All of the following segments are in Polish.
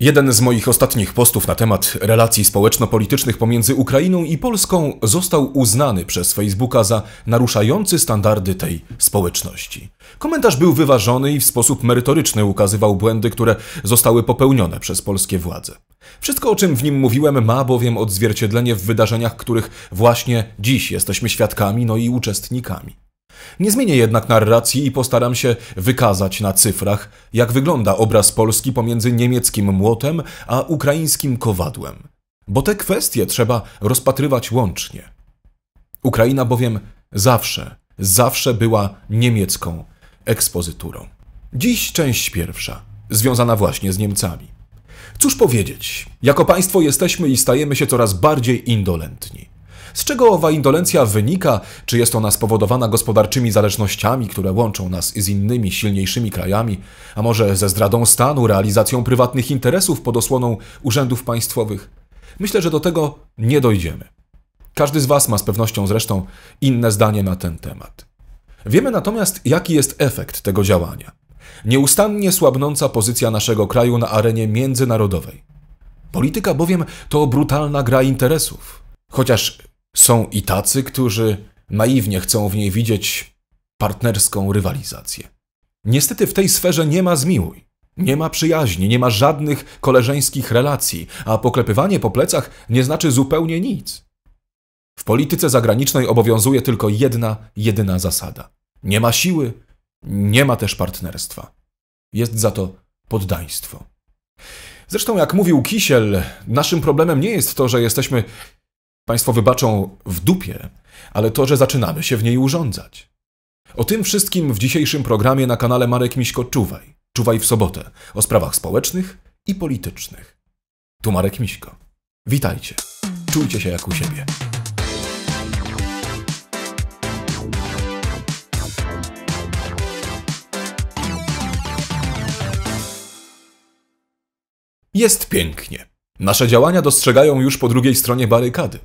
Jeden z moich ostatnich postów na temat relacji społeczno-politycznych pomiędzy Ukrainą i Polską został uznany przez Facebooka za naruszający standardy tej społeczności. Komentarz był wyważony i w sposób merytoryczny ukazywał błędy, które zostały popełnione przez polskie władze. Wszystko, o czym w nim mówiłem, ma bowiem odzwierciedlenie w wydarzeniach, których właśnie dziś jesteśmy świadkami, no i uczestnikami. Nie zmienię jednak narracji i postaram się wykazać na cyfrach, jak wygląda obraz Polski pomiędzy niemieckim młotem a ukraińskim kowadłem. Bo te kwestie trzeba rozpatrywać łącznie. Ukraina bowiem zawsze, zawsze była niemiecką ekspozyturą. Dziś część pierwsza, związana właśnie z Niemcami. Cóż powiedzieć, jako państwo jesteśmy i stajemy się coraz bardziej indolentni. Z czego owa indolencja wynika? Czy jest ona spowodowana gospodarczymi zależnościami, które łączą nas z innymi silniejszymi krajami, a może ze zdradą stanu, realizacją prywatnych interesów pod osłoną urzędów państwowych? Myślę, że do tego nie dojdziemy. Każdy z Was ma z pewnością zresztą inne zdanie na ten temat. Wiemy natomiast, jaki jest efekt tego działania. Nieustannie słabnąca pozycja naszego kraju na arenie międzynarodowej. Polityka bowiem to brutalna gra interesów. Chociaż są i tacy, którzy naiwnie chcą w niej widzieć partnerską rywalizację. Niestety w tej sferze nie ma zmiłuj, nie ma przyjaźni, nie ma żadnych koleżeńskich relacji, a poklepywanie po plecach nie znaczy zupełnie nic. W polityce zagranicznej obowiązuje tylko jedna, jedyna zasada. Nie ma siły, nie ma też partnerstwa. Jest za to poddaństwo. Zresztą, jak mówił Kisiel, naszym problemem nie jest to, że jesteśmy Państwo wybaczą w dupie, ale to, że zaczynamy się w niej urządzać. O tym wszystkim w dzisiejszym programie na kanale Marek Miśko Czuwaj. Czuwaj w sobotę. O sprawach społecznych i politycznych. Tu Marek Miśko. Witajcie. Czujcie się jak u siebie. Jest pięknie. Nasze działania dostrzegają już po drugiej stronie barykady.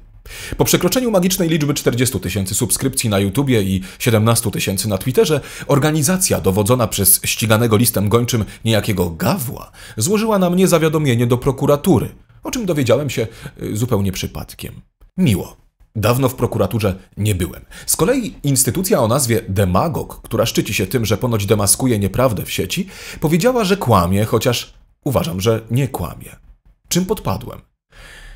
Po przekroczeniu magicznej liczby 40 tysięcy subskrypcji na YouTubie i 17 tysięcy na Twitterze, organizacja dowodzona przez ściganego listem gończym niejakiego Gawła złożyła na mnie zawiadomienie do prokuratury, o czym dowiedziałem się y, zupełnie przypadkiem. Miło. Dawno w prokuraturze nie byłem. Z kolei instytucja o nazwie Demagog, która szczyci się tym, że ponoć demaskuje nieprawdę w sieci, powiedziała, że kłamie, chociaż uważam, że nie kłamie. Czym podpadłem?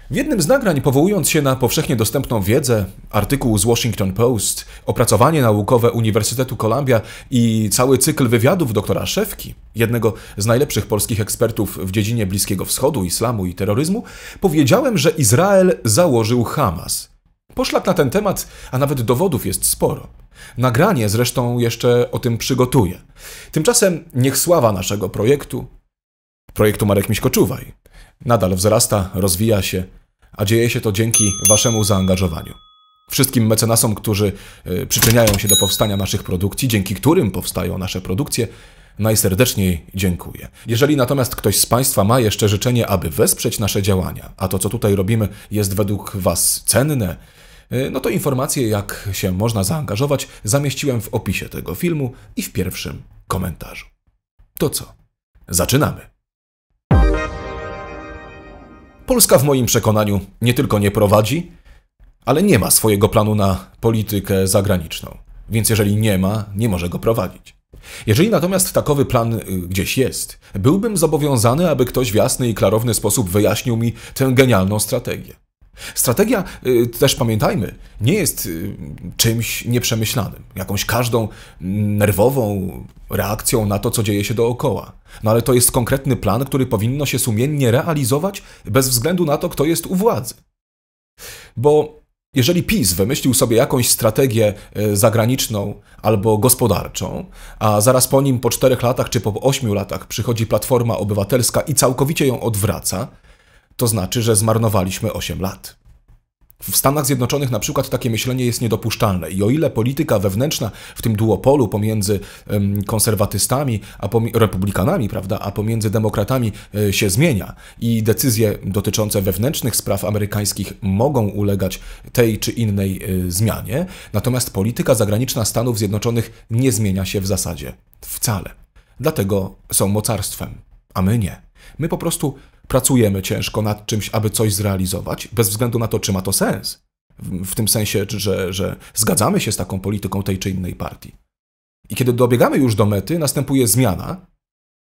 W jednym z nagrań, powołując się na powszechnie dostępną wiedzę, artykuł z Washington Post, opracowanie naukowe Uniwersytetu Columbia i cały cykl wywiadów doktora Szewki, jednego z najlepszych polskich ekspertów w dziedzinie Bliskiego Wschodu, islamu i terroryzmu, powiedziałem, że Izrael założył Hamas. Poszlak na ten temat, a nawet dowodów jest sporo. Nagranie zresztą jeszcze o tym przygotuję. Tymczasem niech sława naszego projektu, projektu Marek Miśkoczuwaj, nadal wzrasta, rozwija się, a dzieje się to dzięki Waszemu zaangażowaniu. Wszystkim mecenasom, którzy y, przyczyniają się do powstania naszych produkcji, dzięki którym powstają nasze produkcje, najserdeczniej dziękuję. Jeżeli natomiast ktoś z Państwa ma jeszcze życzenie, aby wesprzeć nasze działania, a to, co tutaj robimy, jest według Was cenne, y, no to informacje, jak się można zaangażować, zamieściłem w opisie tego filmu i w pierwszym komentarzu. To co? Zaczynamy! Polska w moim przekonaniu nie tylko nie prowadzi, ale nie ma swojego planu na politykę zagraniczną. Więc jeżeli nie ma, nie może go prowadzić. Jeżeli natomiast takowy plan y, gdzieś jest, byłbym zobowiązany, aby ktoś w jasny i klarowny sposób wyjaśnił mi tę genialną strategię. Strategia, y, też pamiętajmy, nie jest y, czymś nieprzemyślanym, jakąś każdą nerwową reakcją na to, co dzieje się dookoła. No ale to jest konkretny plan, który powinno się sumiennie realizować bez względu na to, kto jest u władzy. Bo jeżeli PiS wymyślił sobie jakąś strategię y, zagraniczną albo gospodarczą, a zaraz po nim po czterech latach czy po ośmiu latach przychodzi Platforma Obywatelska i całkowicie ją odwraca, to znaczy, że zmarnowaliśmy 8 lat. W Stanach Zjednoczonych na przykład takie myślenie jest niedopuszczalne i o ile polityka wewnętrzna w tym duopolu pomiędzy konserwatystami a republikanami, prawda, a pomiędzy demokratami e, się zmienia i decyzje dotyczące wewnętrznych spraw amerykańskich mogą ulegać tej czy innej e, zmianie, natomiast polityka zagraniczna Stanów Zjednoczonych nie zmienia się w zasadzie wcale. Dlatego są mocarstwem, a my nie. My po prostu pracujemy ciężko nad czymś, aby coś zrealizować, bez względu na to, czy ma to sens. W, tym sensie, że, że zgadzamy się z taką polityką tej czy innej partii. I kiedy dobiegamy już do mety, następuje zmiana,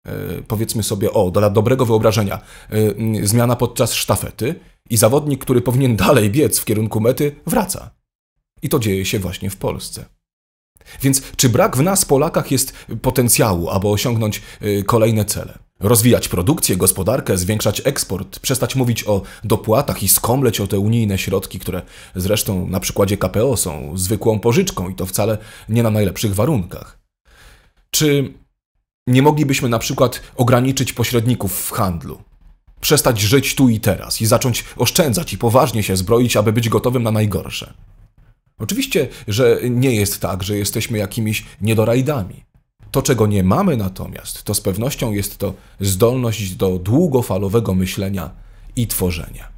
e, powiedzmy sobie, o, dla dobrego wyobrażenia, e, zmiana podczas sztafety i zawodnik, który powinien dalej biec w kierunku mety, wraca. I to dzieje się właśnie w Polsce. Więc czy brak w nas, Polakach, jest potencjału, aby osiągnąć e, kolejne cele? Rozwijać produkcję, gospodarkę, zwiększać eksport, przestać mówić o dopłatach i skomleć o te unijne środki, które zresztą na przykładzie KPO są zwykłą pożyczką i to wcale nie na najlepszych warunkach. Czy nie moglibyśmy na przykład ograniczyć pośredników w handlu? Przestać żyć tu i teraz i zacząć oszczędzać i poważnie się zbroić, aby być gotowym na najgorsze. Oczywiście, że nie jest tak, że jesteśmy jakimiś niedorajdami. To, czego nie mamy natomiast, to z pewnością jest to zdolność do długofalowego myślenia i tworzenia.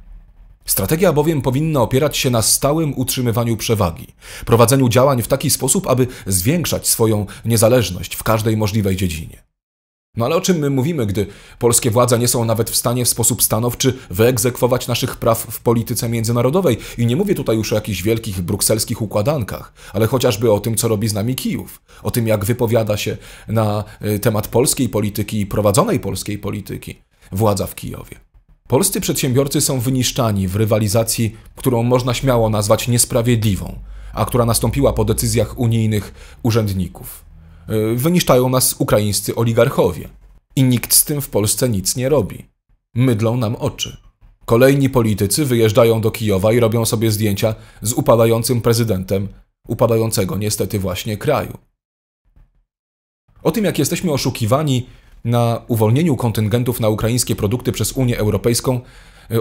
Strategia bowiem powinna opierać się na stałym utrzymywaniu przewagi, prowadzeniu działań w taki sposób, aby zwiększać swoją niezależność w każdej możliwej dziedzinie. No ale o czym my mówimy, gdy polskie władze nie są nawet w stanie w sposób stanowczy wyegzekwować naszych praw w polityce międzynarodowej? I nie mówię tutaj już o jakichś wielkich brukselskich układankach, ale chociażby o tym, co robi z nami Kijów, o tym, jak wypowiada się na y, temat polskiej polityki i prowadzonej polskiej polityki władza w Kijowie. Polscy przedsiębiorcy są wyniszczani w rywalizacji, którą można śmiało nazwać niesprawiedliwą, a która nastąpiła po decyzjach unijnych urzędników. E, wyniszczają nas ukraińscy oligarchowie. I nikt z tym w Polsce nic nie robi. Mydlą nam oczy. Kolejni politycy wyjeżdżają do Kijowa i robią sobie zdjęcia z upadającym prezydentem upadającego niestety właśnie kraju. O tym, jak jesteśmy oszukiwani na uwolnieniu kontyngentów na ukraińskie produkty przez Unię Europejską,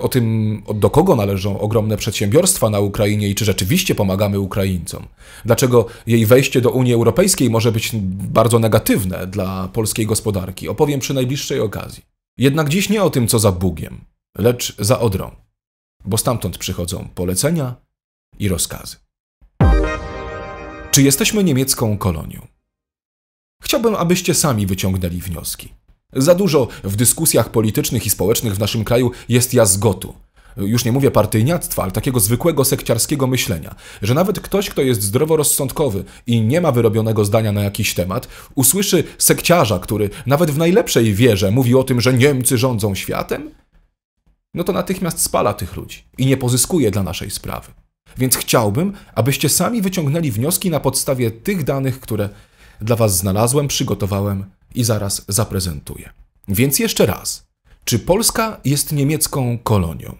o tym, do kogo należą ogromne przedsiębiorstwa na Ukrainie i czy rzeczywiście pomagamy Ukraińcom. Dlaczego jej wejście do Unii Europejskiej może być bardzo negatywne dla polskiej gospodarki, opowiem przy najbliższej okazji. Jednak dziś nie o tym, co za Bugiem, lecz za Odrą, bo stamtąd przychodzą polecenia i rozkazy. Czy jesteśmy niemiecką kolonią? Chciałbym, abyście sami wyciągnęli wnioski. Za dużo w dyskusjach politycznych i społecznych w naszym kraju jest jazgotu. Już nie mówię partyjniactwa, ale takiego zwykłego sekciarskiego myślenia, że nawet ktoś, kto jest zdroworozsądkowy i nie ma wyrobionego zdania na jakiś temat, usłyszy sekciarza, który nawet w najlepszej wierze mówi o tym, że Niemcy rządzą światem, no to natychmiast spala tych ludzi i nie pozyskuje dla naszej sprawy. Więc chciałbym, abyście sami wyciągnęli wnioski na podstawie tych danych, które dla Was znalazłem, przygotowałem i zaraz zaprezentuję. Więc jeszcze raz. Czy Polska jest niemiecką kolonią?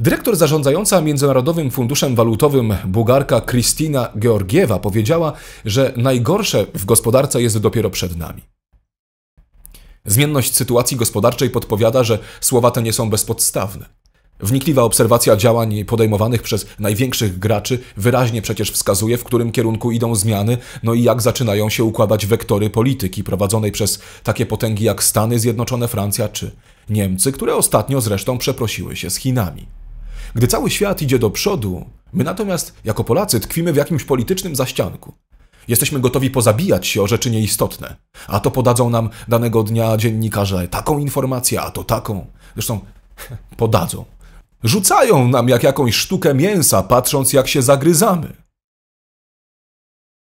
Dyrektor zarządzająca Międzynarodowym Funduszem Walutowym Bułgarka Kristina Georgiewa powiedziała, że najgorsze w gospodarce jest dopiero przed nami. Zmienność sytuacji gospodarczej podpowiada, że słowa te nie są bezpodstawne. Wnikliwa obserwacja działań podejmowanych przez największych graczy wyraźnie przecież wskazuje, w którym kierunku idą zmiany, no i jak zaczynają się układać wektory polityki prowadzonej przez takie potęgi jak Stany Zjednoczone, Francja czy Niemcy, które ostatnio zresztą przeprosiły się z Chinami. Gdy cały świat idzie do przodu, my natomiast jako Polacy tkwimy w jakimś politycznym zaścianku. Jesteśmy gotowi pozabijać się o rzeczy nieistotne, a to podadzą nam danego dnia dziennikarze taką informację, a to taką. Zresztą podadzą. Rzucają nam jak jakąś sztukę mięsa, patrząc jak się zagryzamy.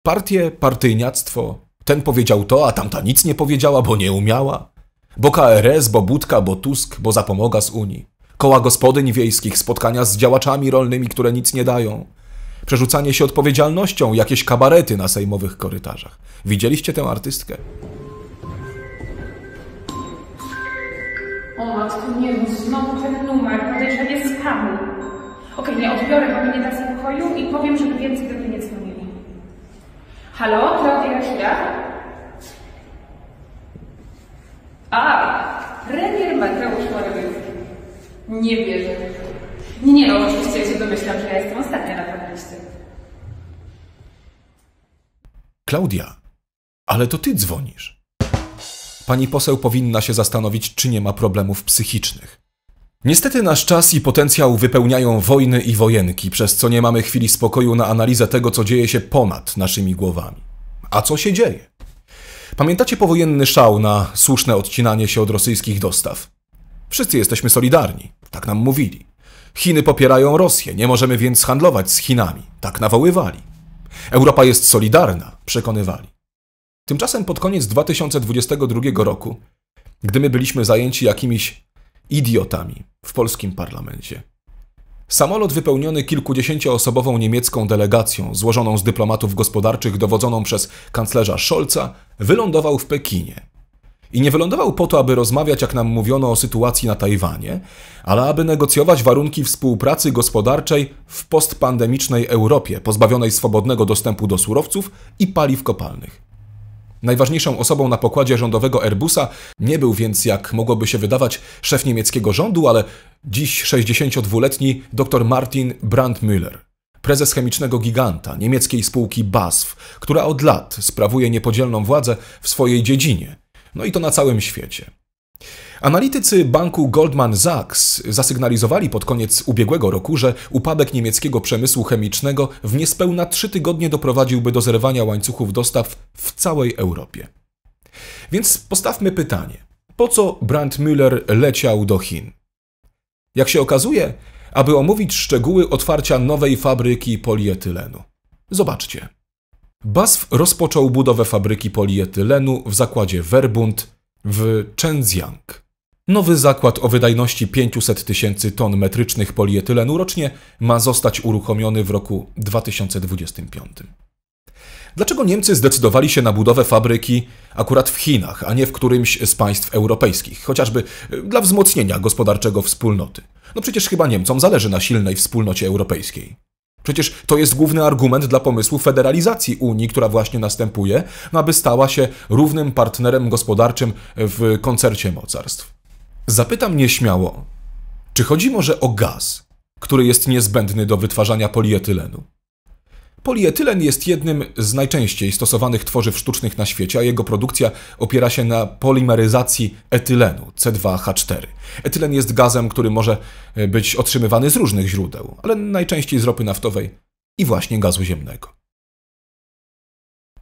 Partie, partyjniactwo. Ten powiedział to, a tamta nic nie powiedziała, bo nie umiała. Bo KRS, bo Budka, bo Tusk, bo zapomoga z Unii. Koła gospodyń wiejskich, spotkania z działaczami rolnymi, które nic nie dają. Przerzucanie się odpowiedzialnością, jakieś kabarety na sejmowych korytarzach. Widzieliście tę artystkę? O matko, nie no, znowu ten numer, podejrzenie skamu. Okej, nie odbiorę, bo mnie nie da spokoju i powiem, żeby więcej do mnie nie dzwonili. Halo, Klaudia Chwila? A, premier Mateusz Morawiecki. Nie wierzę. Nie, nie, no oczywiście ja się domyślam, że ja jestem ostatnia na tej liście. Klaudia, ale to ty dzwonisz pani poseł powinna się zastanowić, czy nie ma problemów psychicznych. Niestety nasz czas i potencjał wypełniają wojny i wojenki, przez co nie mamy chwili spokoju na analizę tego, co dzieje się ponad naszymi głowami. A co się dzieje? Pamiętacie powojenny szał na słuszne odcinanie się od rosyjskich dostaw? Wszyscy jesteśmy solidarni, tak nam mówili. Chiny popierają Rosję, nie możemy więc handlować z Chinami, tak nawoływali. Europa jest solidarna, przekonywali. Tymczasem pod koniec 2022 roku, gdy my byliśmy zajęci jakimiś idiotami w polskim parlamencie, Samolot wypełniony kilkudziesięcioosobową niemiecką delegacją, złożoną z dyplomatów gospodarczych dowodzoną przez kanclerza Scholza, wylądował w Pekinie. I nie wylądował po to, aby rozmawiać, jak nam mówiono, o sytuacji na Tajwanie, ale aby negocjować warunki współpracy gospodarczej w postpandemicznej Europie, pozbawionej swobodnego dostępu do surowców i paliw kopalnych. Najważniejszą osobą na pokładzie rządowego Airbusa nie był więc, jak mogłoby się wydawać, szef niemieckiego rządu, ale dziś 62-letni dr Martin Brandmüller, prezes chemicznego giganta niemieckiej spółki BASF, która od lat sprawuje niepodzielną władzę w swojej dziedzinie, no i to na całym świecie. Analitycy banku Goldman Sachs zasygnalizowali pod koniec ubiegłego roku, że upadek niemieckiego przemysłu chemicznego w niespełna trzy tygodnie doprowadziłby do zerwania łańcuchów dostaw w całej Europie. Więc postawmy pytanie: po co Brandmüller leciał do Chin? Jak się okazuje, aby omówić szczegóły otwarcia nowej fabryki polietylenu. Zobaczcie. BASF rozpoczął budowę fabryki polietylenu w zakładzie Verbund w Chenzjiang. Nowy zakład o wydajności 500 tysięcy ton metrycznych polietylenu rocznie ma zostać uruchomiony w roku 2025. Dlaczego Niemcy zdecydowali się na budowę fabryki akurat w Chinach, a nie w którymś z państw europejskich, chociażby dla wzmocnienia gospodarczego wspólnoty? No przecież chyba Niemcom zależy na silnej wspólnocie europejskiej. Przecież to jest główny argument dla pomysłu federalizacji Unii, która właśnie następuje, aby stała się równym partnerem gospodarczym w koncercie mocarstw. Zapytam nieśmiało, czy chodzi może o gaz, który jest niezbędny do wytwarzania polietylenu? Polietylen jest jednym z najczęściej stosowanych tworzyw sztucznych na świecie, a jego produkcja opiera się na polimeryzacji etylenu C2H4. Etylen jest gazem, który może być otrzymywany z różnych źródeł, ale najczęściej z ropy naftowej i właśnie gazu ziemnego.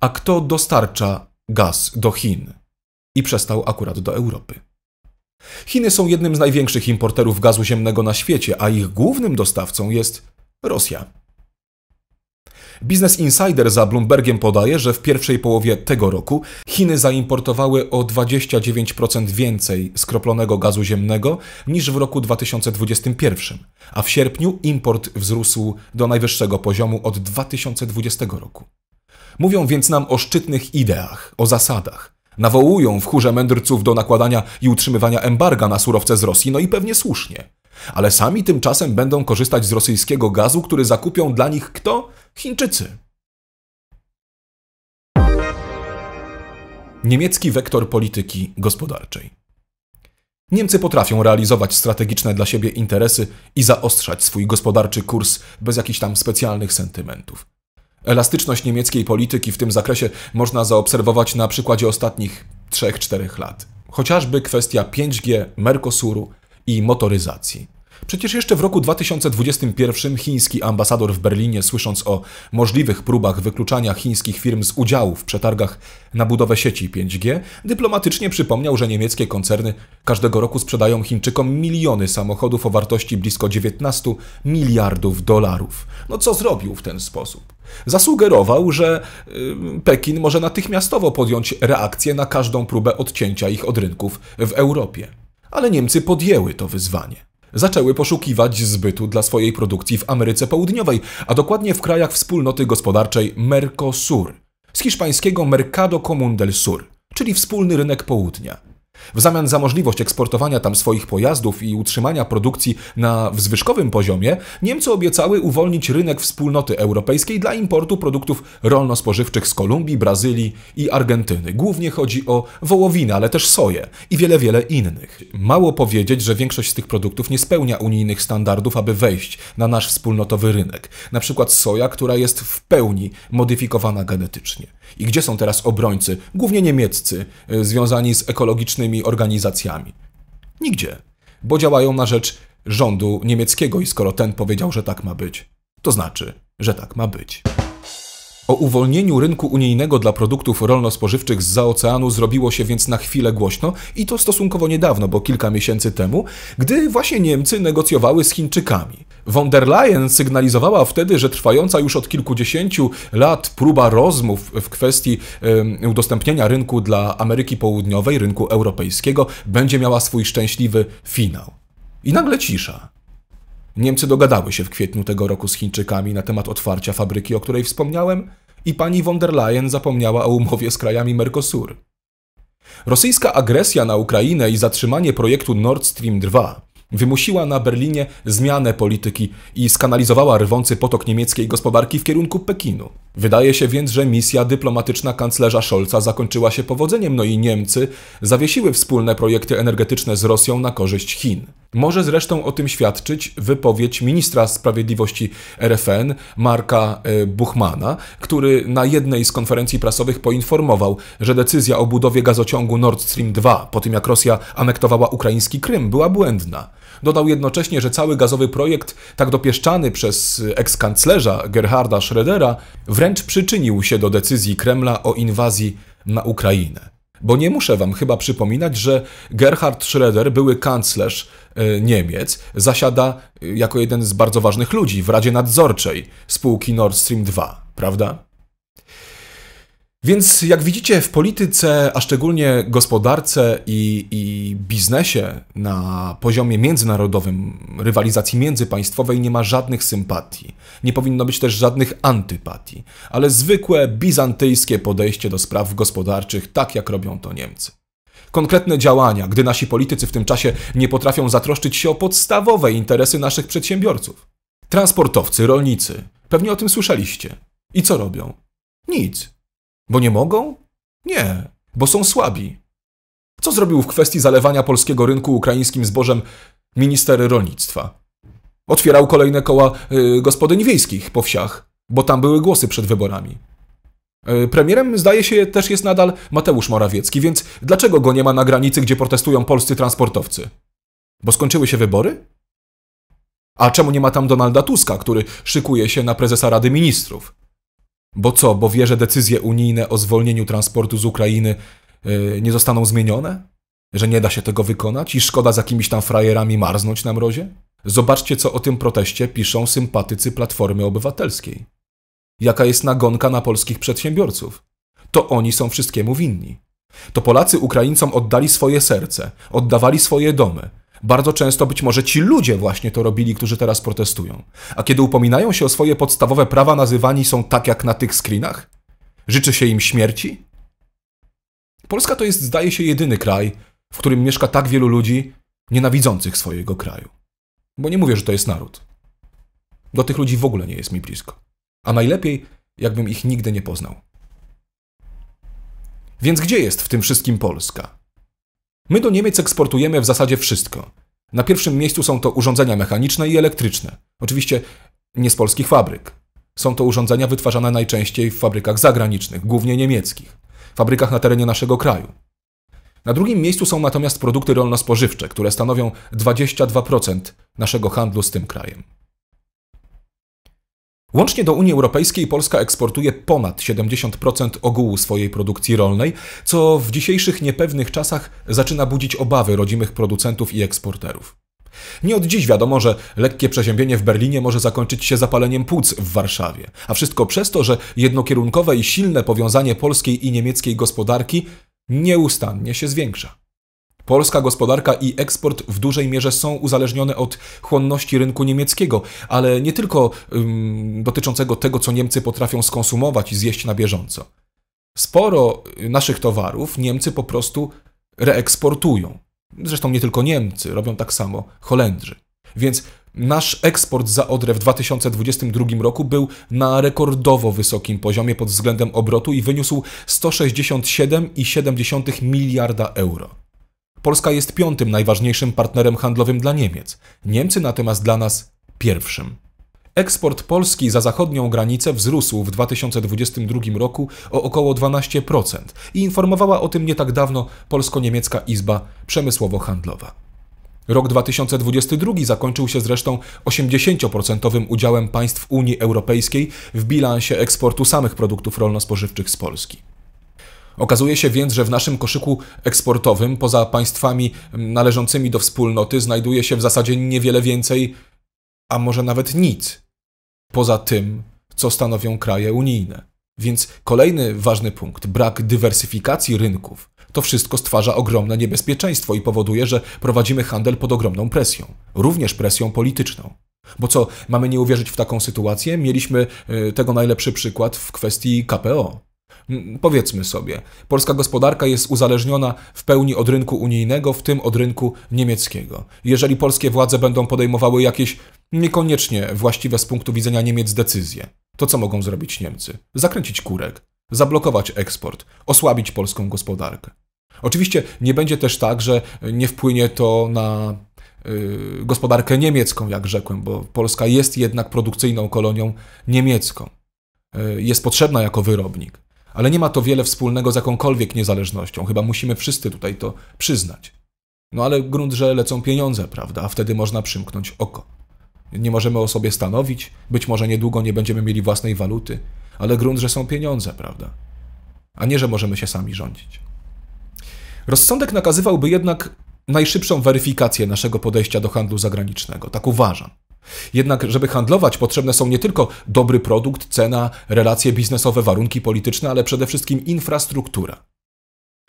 A kto dostarcza gaz do Chin i przestał akurat do Europy? Chiny są jednym z największych importerów gazu ziemnego na świecie, a ich głównym dostawcą jest Rosja. Business Insider za Bloombergiem podaje, że w pierwszej połowie tego roku Chiny zaimportowały o 29% więcej skroplonego gazu ziemnego niż w roku 2021, a w sierpniu import wzrósł do najwyższego poziomu od 2020 roku. Mówią więc nam o szczytnych ideach, o zasadach. Nawołują w chórze mędrców do nakładania i utrzymywania embarga na surowce z Rosji, no i pewnie słusznie. Ale sami tymczasem będą korzystać z rosyjskiego gazu, który zakupią dla nich kto? Chińczycy. Niemiecki wektor polityki gospodarczej. Niemcy potrafią realizować strategiczne dla siebie interesy i zaostrzać swój gospodarczy kurs bez jakichś tam specjalnych sentymentów. Elastyczność niemieckiej polityki w tym zakresie można zaobserwować na przykładzie ostatnich 3-4 lat. Chociażby kwestia 5G, Mercosuru i motoryzacji. Przecież jeszcze w roku 2021 chiński ambasador w Berlinie, słysząc o możliwych próbach wykluczania chińskich firm z udziału w przetargach na budowę sieci 5G, dyplomatycznie przypomniał, że niemieckie koncerny każdego roku sprzedają Chińczykom miliony samochodów o wartości blisko 19 miliardów dolarów. No co zrobił w ten sposób? Zasugerował, że y, Pekin może natychmiastowo podjąć reakcję na każdą próbę odcięcia ich od rynków w Europie. Ale Niemcy podjęły to wyzwanie zaczęły poszukiwać zbytu dla swojej produkcji w Ameryce Południowej, a dokładnie w krajach wspólnoty gospodarczej Mercosur, z hiszpańskiego Mercado Común del Sur, czyli wspólny rynek południa. W zamian za możliwość eksportowania tam swoich pojazdów i utrzymania produkcji na wzwyżkowym poziomie, Niemcy obiecały uwolnić rynek wspólnoty europejskiej dla importu produktów rolno-spożywczych z Kolumbii, Brazylii i Argentyny. Głównie chodzi o wołowinę, ale też soję i wiele, wiele innych. Mało powiedzieć, że większość z tych produktów nie spełnia unijnych standardów, aby wejść na nasz wspólnotowy rynek. Na przykład soja, która jest w pełni modyfikowana genetycznie. I gdzie są teraz obrońcy, głównie niemieccy, y, związani z ekologicznymi organizacjami? Nigdzie, bo działają na rzecz rządu niemieckiego i skoro ten powiedział, że tak ma być, to znaczy, że tak ma być. O uwolnieniu rynku unijnego dla produktów rolno-spożywczych z oceanu zrobiło się więc na chwilę głośno i to stosunkowo niedawno, bo kilka miesięcy temu, gdy właśnie Niemcy negocjowały z Chińczykami. Von der Leyen sygnalizowała wtedy, że trwająca już od kilkudziesięciu lat próba rozmów w kwestii um, udostępnienia rynku dla Ameryki Południowej, rynku europejskiego, będzie miała swój szczęśliwy finał. I nagle cisza. Niemcy dogadały się w kwietniu tego roku z Chińczykami na temat otwarcia fabryki, o której wspomniałem, i pani von der Leyen zapomniała o umowie z krajami Mercosur. Rosyjska agresja na Ukrainę i zatrzymanie projektu Nord Stream 2 wymusiła na Berlinie zmianę polityki i skanalizowała rwący potok niemieckiej gospodarki w kierunku Pekinu. Wydaje się więc, że misja dyplomatyczna kanclerza Scholza zakończyła się powodzeniem, no i Niemcy zawiesiły wspólne projekty energetyczne z Rosją na korzyść Chin. Może zresztą o tym świadczyć wypowiedź ministra sprawiedliwości RFN, Marka e, Buchmana, który na jednej z konferencji prasowych poinformował, że decyzja o budowie gazociągu Nord Stream 2 po tym jak Rosja anektowała ukraiński Krym była błędna. Dodał jednocześnie, że cały gazowy projekt, tak dopieszczany przez ekskanclerza Gerharda Schrödera, wręcz przyczynił się do decyzji Kremla o inwazji na Ukrainę. Bo nie muszę wam chyba przypominać, że Gerhard Schröder, były kanclerz e, Niemiec, zasiada e, jako jeden z bardzo ważnych ludzi w Radzie Nadzorczej spółki Nord Stream 2, prawda? Więc jak widzicie, w polityce, a szczególnie gospodarce i, i, biznesie na poziomie międzynarodowym, rywalizacji międzypaństwowej nie ma żadnych sympatii. Nie powinno być też żadnych antypatii, ale zwykłe bizantyjskie podejście do spraw gospodarczych, tak jak robią to Niemcy. Konkretne działania, gdy nasi politycy w tym czasie nie potrafią zatroszczyć się o podstawowe interesy naszych przedsiębiorców. Transportowcy, rolnicy, pewnie o tym słyszeliście. I co robią? Nic bo nie mogą? Nie, bo są słabi. Co zrobił w kwestii zalewania polskiego rynku ukraińskim zbożem minister rolnictwa? Otwierał kolejne koła y, gospodyń wiejskich po wsiach, bo tam były głosy przed wyborami. Y, premierem zdaje się też jest nadal Mateusz Morawiecki, więc dlaczego go nie ma na granicy, gdzie protestują polscy transportowcy? Bo skończyły się wybory? A czemu nie ma tam Donalda Tuska, który szykuje się na prezesa Rady Ministrów? Bo co, bo wie, że decyzje unijne o zwolnieniu transportu z Ukrainy yy, nie zostaną zmienione? Że nie da się tego wykonać i szkoda z jakimiś tam frajerami marznąć na mrozie? Zobaczcie, co o tym proteście piszą sympatycy Platformy Obywatelskiej. Jaka jest nagonka na polskich przedsiębiorców? To oni są wszystkiemu winni. To Polacy Ukraińcom oddali swoje serce, oddawali swoje domy, bardzo często być może ci ludzie właśnie to robili, którzy teraz protestują. A kiedy upominają się o swoje podstawowe prawa, nazywani są tak jak na tych screenach? Życzy się im śmierci? Polska to jest, zdaje się, jedyny kraj, w którym mieszka tak wielu ludzi nienawidzących swojego kraju. Bo nie mówię, że to jest naród. Do tych ludzi w ogóle nie jest mi blisko. A najlepiej, jakbym ich nigdy nie poznał. Więc gdzie jest w tym wszystkim Polska? My do Niemiec eksportujemy w zasadzie wszystko. Na pierwszym miejscu są to urządzenia mechaniczne i elektryczne. Oczywiście nie z polskich fabryk. Są to urządzenia wytwarzane najczęściej w fabrykach zagranicznych, głównie niemieckich, fabrykach na terenie naszego kraju. Na drugim miejscu są natomiast produkty rolno-spożywcze, które stanowią 22% naszego handlu z tym krajem. Łącznie do Unii Europejskiej Polska eksportuje ponad 70% ogółu swojej produkcji rolnej, co w dzisiejszych niepewnych czasach zaczyna budzić obawy rodzimych producentów i eksporterów. Nie od dziś wiadomo, że lekkie przeziębienie w Berlinie może zakończyć się zapaleniem płuc w Warszawie, a wszystko przez to, że jednokierunkowe i silne powiązanie polskiej i niemieckiej gospodarki nieustannie się zwiększa. Polska gospodarka i eksport w dużej mierze są uzależnione od chłonności rynku niemieckiego, ale nie tylko ym, dotyczącego tego, co Niemcy potrafią skonsumować i zjeść na bieżąco. Sporo naszych towarów Niemcy po prostu reeksportują. Zresztą nie tylko Niemcy, robią tak samo Holendrzy. Więc nasz eksport za Odrę w 2022 roku był na rekordowo wysokim poziomie pod względem obrotu i wyniósł 167,7 miliarda euro. Polska jest piątym najważniejszym partnerem handlowym dla Niemiec, Niemcy natomiast dla nas pierwszym. Eksport Polski za zachodnią granicę wzrósł w 2022 roku o około 12% i informowała o tym nie tak dawno Polsko-Niemiecka Izba Przemysłowo-Handlowa. Rok 2022 zakończył się zresztą 80% udziałem państw Unii Europejskiej w bilansie eksportu samych produktów rolno-spożywczych z Polski. Okazuje się więc, że w naszym koszyku eksportowym, poza państwami należącymi do wspólnoty, znajduje się w zasadzie niewiele więcej, a może nawet nic, poza tym, co stanowią kraje unijne. Więc kolejny ważny punkt brak dywersyfikacji rynków. To wszystko stwarza ogromne niebezpieczeństwo i powoduje, że prowadzimy handel pod ogromną presją, również presją polityczną. Bo co, mamy nie uwierzyć w taką sytuację? Mieliśmy y, tego najlepszy przykład w kwestii KPO. Powiedzmy sobie, polska gospodarka jest uzależniona w pełni od rynku unijnego, w tym od rynku niemieckiego. Jeżeli polskie władze będą podejmowały jakieś niekoniecznie właściwe z punktu widzenia Niemiec decyzje, to co mogą zrobić Niemcy? Zakręcić kurek, zablokować eksport, osłabić polską gospodarkę. Oczywiście nie będzie też tak, że nie wpłynie to na y, gospodarkę niemiecką, jak rzekłem, bo Polska jest jednak produkcyjną kolonią niemiecką. Y, jest potrzebna jako wyrobnik ale nie ma to wiele wspólnego z jakąkolwiek niezależnością. Chyba musimy wszyscy tutaj to przyznać. No ale grunt, że lecą pieniądze, prawda? A wtedy można przymknąć oko. Nie możemy o sobie stanowić, być może niedługo nie będziemy mieli własnej waluty, ale grunt, że są pieniądze, prawda? A nie, że możemy się sami rządzić. Rozsądek nakazywałby jednak najszybszą weryfikację naszego podejścia do handlu zagranicznego. Tak uważam. Jednak, żeby handlować, potrzebne są nie tylko dobry produkt, cena, relacje biznesowe, warunki polityczne, ale przede wszystkim infrastruktura.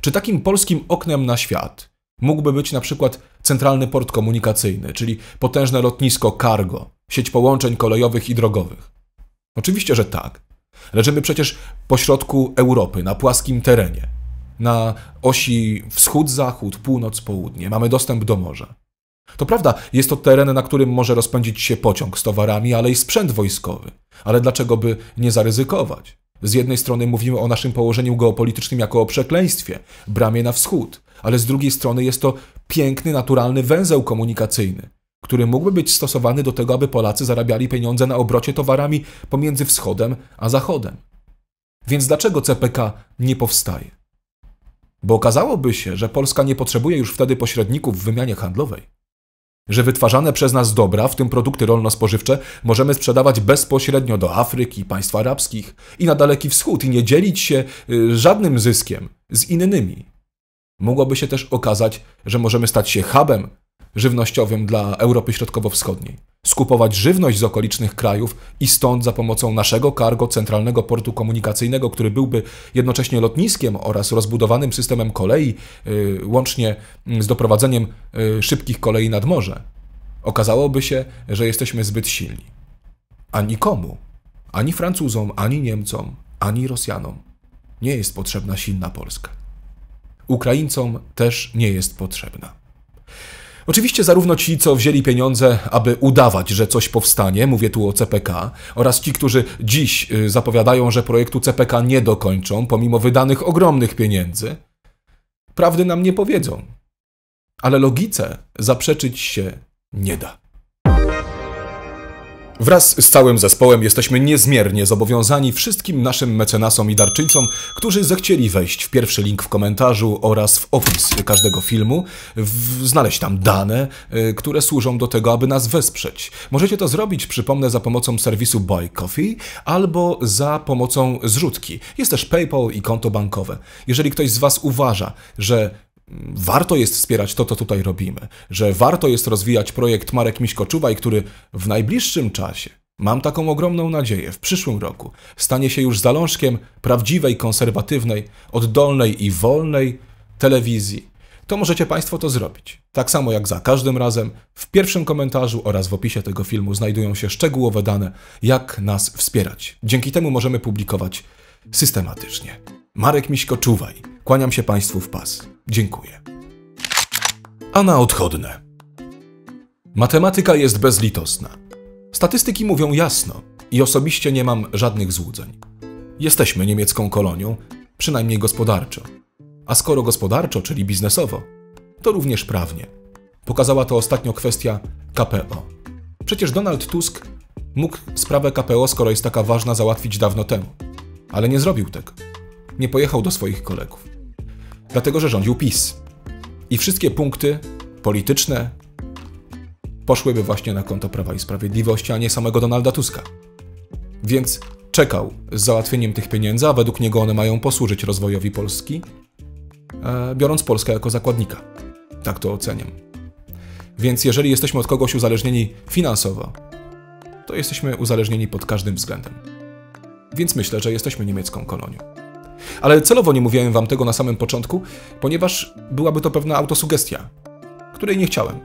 Czy takim polskim oknem na świat mógłby być na przykład centralny port komunikacyjny, czyli potężne lotnisko cargo, sieć połączeń kolejowych i drogowych? Oczywiście, że tak. Leżymy przecież pośrodku Europy, na płaskim terenie, na osi wschód-zachód, północ-południe. Mamy dostęp do morza. To prawda, jest to teren, na którym może rozpędzić się pociąg z towarami, ale i sprzęt wojskowy. Ale dlaczego by nie zaryzykować? Z jednej strony mówimy o naszym położeniu geopolitycznym jako o przekleństwie, bramie na wschód, ale z drugiej strony jest to piękny, naturalny węzeł komunikacyjny, który mógłby być stosowany do tego, aby Polacy zarabiali pieniądze na obrocie towarami pomiędzy wschodem a zachodem. Więc dlaczego CPK nie powstaje? Bo okazałoby się, że Polska nie potrzebuje już wtedy pośredników w wymianie handlowej że wytwarzane przez nas dobra, w tym produkty rolno-spożywcze, możemy sprzedawać bezpośrednio do Afryki, państw arabskich i na Daleki Wschód i nie dzielić się y, żadnym zyskiem z innymi. Mogłoby się też okazać, że możemy stać się hubem żywnościowym dla Europy Środkowo-Wschodniej, skupować żywność z okolicznych krajów i stąd za pomocą naszego cargo centralnego portu komunikacyjnego, który byłby jednocześnie lotniskiem oraz rozbudowanym systemem kolei, yy, łącznie z doprowadzeniem yy, szybkich kolei nad morze. Okazałoby się, że jesteśmy zbyt silni. A nikomu, ani Francuzom, ani Niemcom, ani Rosjanom nie jest potrzebna silna Polska. Ukraińcom też nie jest potrzebna. Oczywiście zarówno ci, co wzięli pieniądze, aby udawać, że coś powstanie, mówię tu o CPK, oraz ci, którzy dziś y, zapowiadają, że projektu CPK nie dokończą, pomimo wydanych ogromnych pieniędzy, prawdy nam nie powiedzą. Ale logice zaprzeczyć się nie da. Wraz z całym zespołem jesteśmy niezmiernie zobowiązani wszystkim naszym mecenasom i darczyńcom, którzy zechcieli wejść w pierwszy link w komentarzu oraz w opis każdego filmu, znaleźć tam dane, y, które służą do tego, aby nas wesprzeć. Możecie to zrobić, przypomnę, za pomocą serwisu Buy Coffee albo za pomocą zrzutki. Jest też PayPal i konto bankowe. Jeżeli ktoś z Was uważa, że warto jest wspierać to, co tutaj robimy, że warto jest rozwijać projekt Marek Miśko-Czuwaj, który w najbliższym czasie, mam taką ogromną nadzieję, w przyszłym roku stanie się już zalążkiem prawdziwej, konserwatywnej, oddolnej i wolnej telewizji. To możecie Państwo to zrobić. Tak samo jak za każdym razem, w pierwszym komentarzu oraz w opisie tego filmu znajdują się szczegółowe dane, jak nas wspierać. Dzięki temu możemy publikować systematycznie. Marek Miśko, czuwaj. Kłaniam się Państwu w pas. Dziękuję. A na odchodne. Matematyka jest bezlitosna. Statystyki mówią jasno i osobiście nie mam żadnych złudzeń. Jesteśmy niemiecką kolonią, przynajmniej gospodarczo. A skoro gospodarczo, czyli biznesowo, to również prawnie. Pokazała to ostatnio kwestia KPO. Przecież Donald Tusk mógł sprawę KPO, skoro jest taka ważna, załatwić dawno temu. Ale nie zrobił tego. Nie pojechał do swoich kolegów dlatego że rządził PiS. I wszystkie punkty polityczne, poszłyby właśnie na konto Prawa i Sprawiedliwości, a nie samego Donalda Tuska. Więc czekał z załatwieniem tych pieniędzy, a według niego one mają posłużyć rozwojowi Polski, e, biorąc Polskę jako zakładnika. Tak to oceniam. Więc jeżeli jesteśmy od kogoś uzależnieni finansowo, to jesteśmy uzależnieni pod każdym względem. Więc myślę, że jesteśmy niemiecką kolonią. Ale celowo nie mówiłem wam tego na samym początku, ponieważ byłaby to pewna autosugestia, której nie chciałem.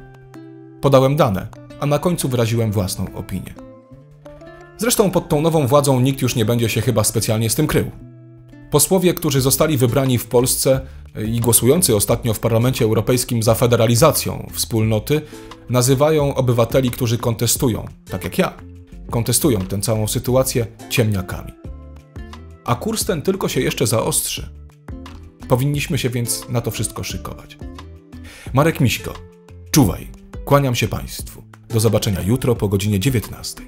Podałem dane, a na końcu wyraziłem własną opinię. Zresztą pod tą nową władzą nikt już nie będzie się chyba specjalnie z tym krył. Posłowie, którzy zostali wybrani w Polsce i głosujący ostatnio w Parlamencie Europejskim za federalizacją wspólnoty, nazywają obywateli, którzy kontestują, tak jak ja, kontestują tę całą sytuację ciemniakami. A kurs ten tylko się jeszcze zaostrzy. Powinniśmy się więc na to wszystko szykować. Marek Miśko, czuwaj, kłaniam się Państwu. Do zobaczenia jutro po godzinie 19.